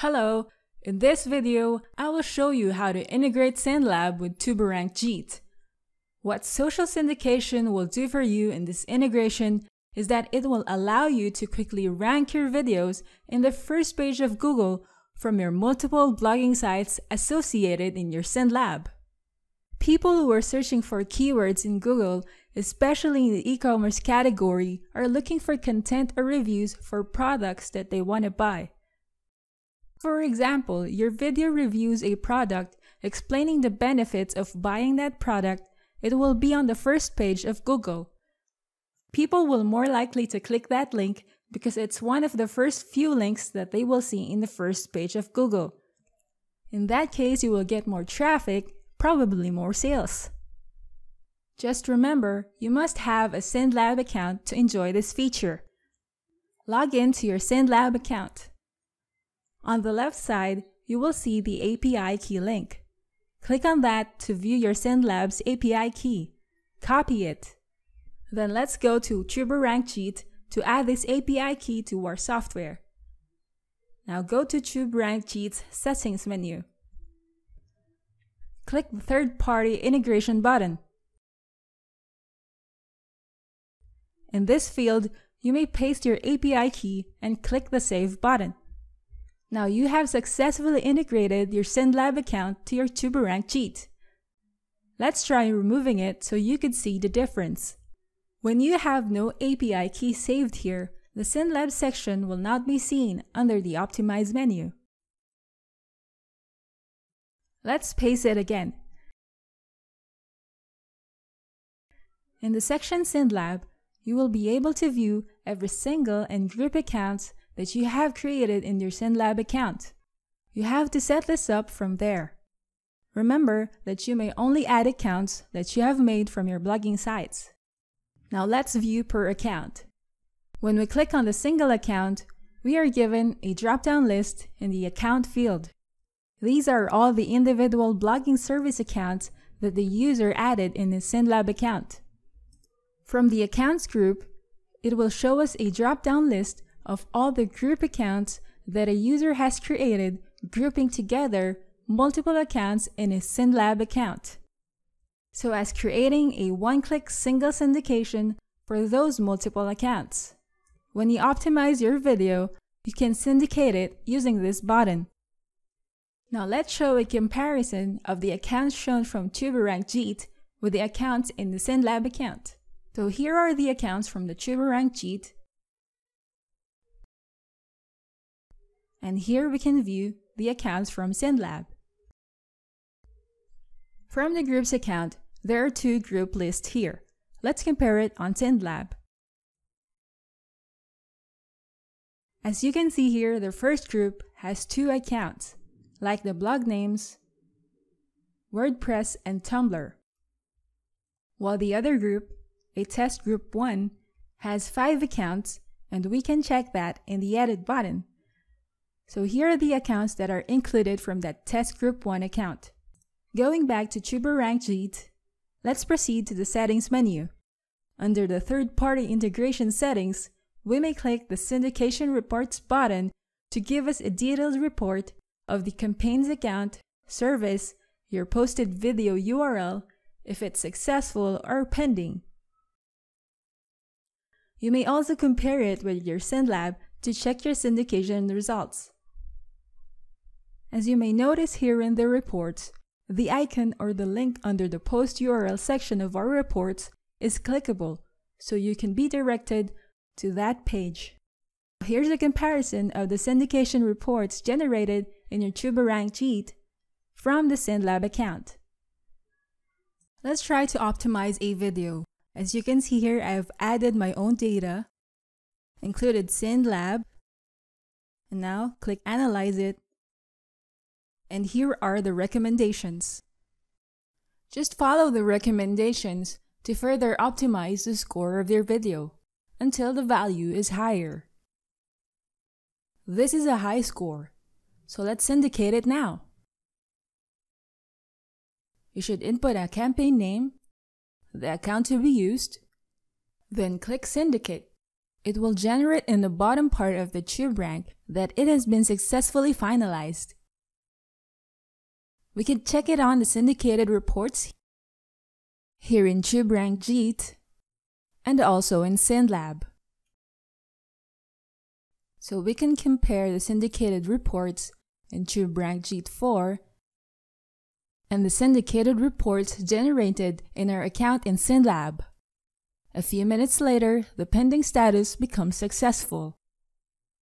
Hello! In this video, I will show you how to integrate SyndLab with TubeRank Jeet. What social syndication will do for you in this integration is that it will allow you to quickly rank your videos in the first page of Google from your multiple blogging sites associated in your SyndLab. People who are searching for keywords in Google, especially in the e-commerce category, are looking for content or reviews for products that they want to buy. For example, your video reviews a product explaining the benefits of buying that product, it will be on the first page of Google. People will more likely to click that link because it's one of the first few links that they will see in the first page of Google. In that case, you will get more traffic, probably more sales. Just remember, you must have a SyndLab account to enjoy this feature. Log in to your SyndLab account. On the left side, you will see the API key link. Click on that to view your SyndLab's API key. Copy it. Then let's go to TubeRank Jeet to add this API key to our software. Now go to TubeRank Jeet's Settings menu. Click the third-party integration button. In this field, you may paste your API key and click the Save button. Now you have successfully integrated your SyndLab account to your TubeRank Jeet. Let's try removing it so you can see the difference. When you have no API key saved here, the SyndLab section will not be seen under the Optimize menu. Let's paste it again. In the section SyndLab, you will be able to view every single and group accounts that you have created in your SyndLab account. You have to set this up from there. Remember that you may only add accounts that you have made from your blogging sites. Now let's view per account. When we click on the single account, we are given a drop-down list in the account field. These are all the individual blogging service accounts that the user added in the SyndLab account. From the accounts group, it will show us a drop-down list of all the group accounts that a user has created grouping together multiple accounts in a SyndLab account. So as creating a one-click single syndication for those multiple accounts. When you optimize your video, you can syndicate it using this button. Now let's show a comparison of the accounts shown from TubeRank Jeet with the accounts in the SyndLab account. So here are the accounts from the TubeRank Jeet and here we can view the accounts from SyndLab. From the group's account, there are two group lists here. Let's compare it on SyndLab. As you can see here, the first group has two accounts, like the blog names, WordPress, and Tumblr. While the other group, a test group 1, has five accounts, and we can check that in the Edit button so here are the accounts that are included from that test group 1 account. Going back to TubeRank Jeet, let's proceed to the settings menu. Under the third-party integration settings, we may click the syndication reports button to give us a detailed report of the campaign's account, service, your posted video URL, if it's successful or pending. You may also compare it with your SyndLab to check your syndication results. As you may notice here in the reports, the icon or the link under the post URL section of our reports is clickable, so you can be directed to that page. Here's a comparison of the syndication reports generated in your TubeRank Jeet from the SyndLab account. Let's try to optimize a video. As you can see here, I've added my own data, included SyndLab, and now click Analyze it and here are the recommendations. Just follow the recommendations to further optimize the score of your video until the value is higher. This is a high score, so let's syndicate it now. You should input a campaign name, the account to be used, then click Syndicate. it will generate in the bottom part of the TubeRank that it has been successfully finalized. We can check it on the syndicated reports here in TubeRank JEET and also in SyndLab. So we can compare the syndicated reports in TubeRank JEET 4 and the syndicated reports generated in our account in SyndLab. A few minutes later, the pending status becomes successful.